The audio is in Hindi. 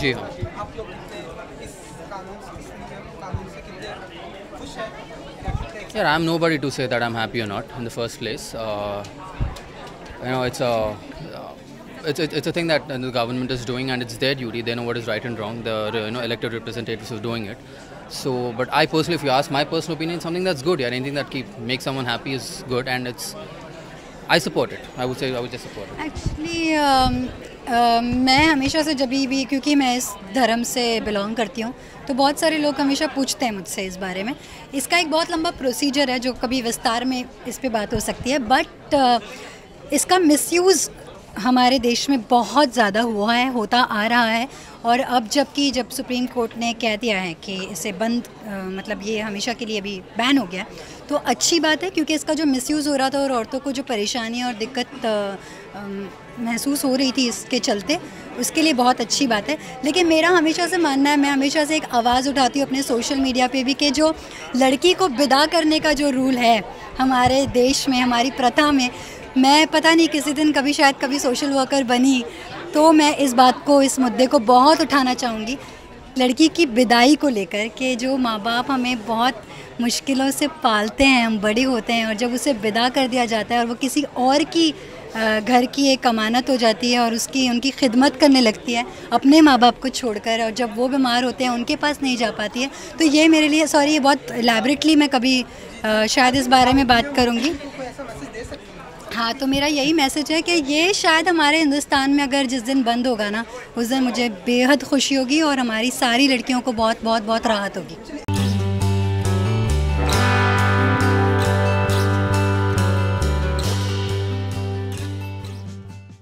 जी हाँ आप लोग कितने इस कानून से इस नियम कानून से कितने खुश हैं या फिर क्या Yeah, I'm nobody to say that I'm happy or not in the first place. Uh, you know, it's a it's, it's, it's a thing that the government is doing, and it's their duty. They know what is right and wrong. The you know elected representatives are doing it. So, but I personally, if you ask my personal opinion, something that's good. Yeah, anything that keep makes someone happy is good, and it's I support it I would say I would just support. Actually मैं हमेशा से जब भी क्योंकि मैं इस धर्म से बिलोंग करती हूँ तो बहुत सारे लोग हमेशा पूछते हैं मुझसे इस बारे में इसका एक बहुत लंबा प्रोसीजर है, जो कभी विस्तार में इस पर बात हो सकती है बट इसका मिसयूज़ हमारे देश में बहुत ज़्यादा हुआ है होता आ रहा है और अब जबकि जब सुप्रीम कोर्ट ने कह दिया है कि इसे बंद अ, मतलब ये हमेशा के लिए अभी बैन हो गया तो अच्छी बात है क्योंकि इसका जो मिसयूज़ हो रहा था और औरतों को जो परेशानी और दिक्कत महसूस हो रही थी इसके चलते उसके लिए बहुत अच्छी बात है। लेकिन मेरा हमेशा से मानना है मैं हमेशा से एक आवाज़ उठाती हूँ अपने सोशल मीडिया पे भी कि जो लड़की को विदा करने का जो रूल है हमारे देश में हमारी प्रथा में मैं पता नहीं किसी दिन कभी शायद कभी सोशल वर्कर बनी तो मैं इस बात को, इस मुद्दे को बहुत उठाना चाहूँगी। लड़की की विदाई को लेकर के जो माँ बाप हमें बहुत मुश्किलों से पालते हैं, हम बड़े होते हैं और जब उसे विदा कर दिया जाता है और वो किसी और की घर की एक अमानत हो जाती है और उसकी, उनकी खिदमत करने लगती है अपने माँ बाप को छोड़कर और जब वो बीमार होते हैं, उनके पास नहीं जा पाती है तो ये मेरे लिए सॉरी ये बहुत एलेबरेटली मैं कभी शायद इस बारे में बात करूँगी कोई ऐसा मैसेज दे सकती हैं हाँ तो मेरा यही मैसेज है कि ये शायद हमारे हिंदुस्तान में अगर जिस दिन बंद होगा ना, उस दिन मुझे बेहद खुशी होगी और हमारी सारी लड़कियों को बहुत बहुत बहुत राहत होगी।